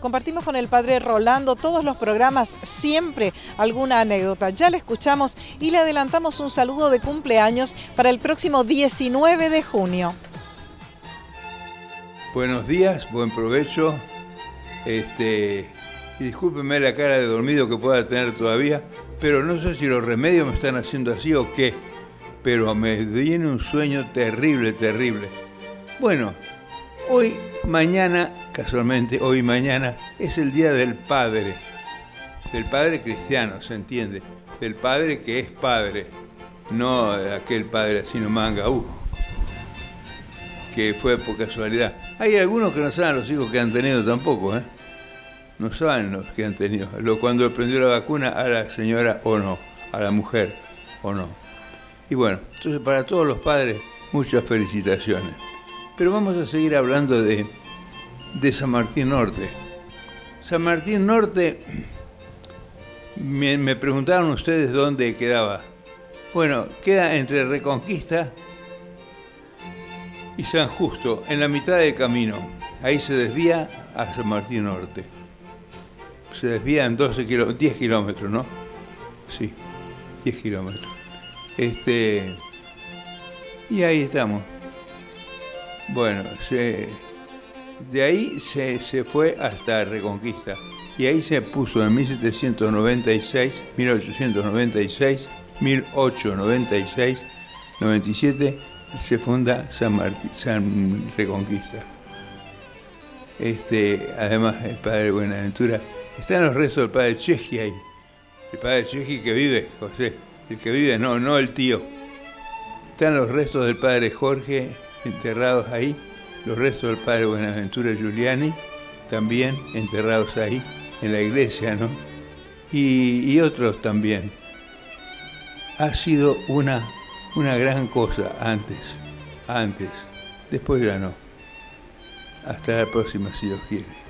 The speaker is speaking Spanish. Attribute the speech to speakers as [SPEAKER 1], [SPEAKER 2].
[SPEAKER 1] compartimos con el padre Rolando todos los programas, siempre alguna anécdota. Ya le escuchamos y le adelantamos un saludo de cumpleaños para el próximo 19 de junio.
[SPEAKER 2] Buenos días, buen provecho. Este, y discúlpeme la cara de dormido que pueda tener todavía, pero no sé si los remedios me están haciendo así o qué, pero me viene un sueño terrible, terrible. Bueno, hoy, mañana, casualmente, hoy mañana, es el Día del Padre, del Padre cristiano, ¿se entiende? Del Padre que es Padre, no aquel Padre así no manga, que fue por casualidad. Hay algunos que no saben los hijos que han tenido tampoco, ¿eh? no saben los que han tenido. Lo, cuando prendió la vacuna a la señora o no, a la mujer o no. Y bueno, entonces para todos los padres, muchas felicitaciones. Pero vamos a seguir hablando de, de San Martín Norte. San Martín Norte, me, preguntaron ustedes dónde quedaba. Bueno, queda entre Reconquista y San Justo, en la mitad del camino. Ahí se desvía a San Martín Norte se desvían 12 10 kilómetros, ¿no? Sí, 10 kilómetros. Este, y ahí estamos. Bueno, de ahí se, fue hasta Reconquista. Y ahí se puso en 1796, 1896, 1896, 97, se funda San, San Reconquista. Este, además, el padre Buenaventura están los restos del padre Cheji ahí. El padre Cheji que vive, José. El que vive, no, no el tío. Están los restos del padre Jorge enterrados ahí. Los restos del padre Buenaventura Giuliani también enterrados ahí, en la iglesia, ¿no? Y, otros también. Ha sido una, una gran cosa antes, antes. Después ya no. Hasta la próxima, si Dios quiere.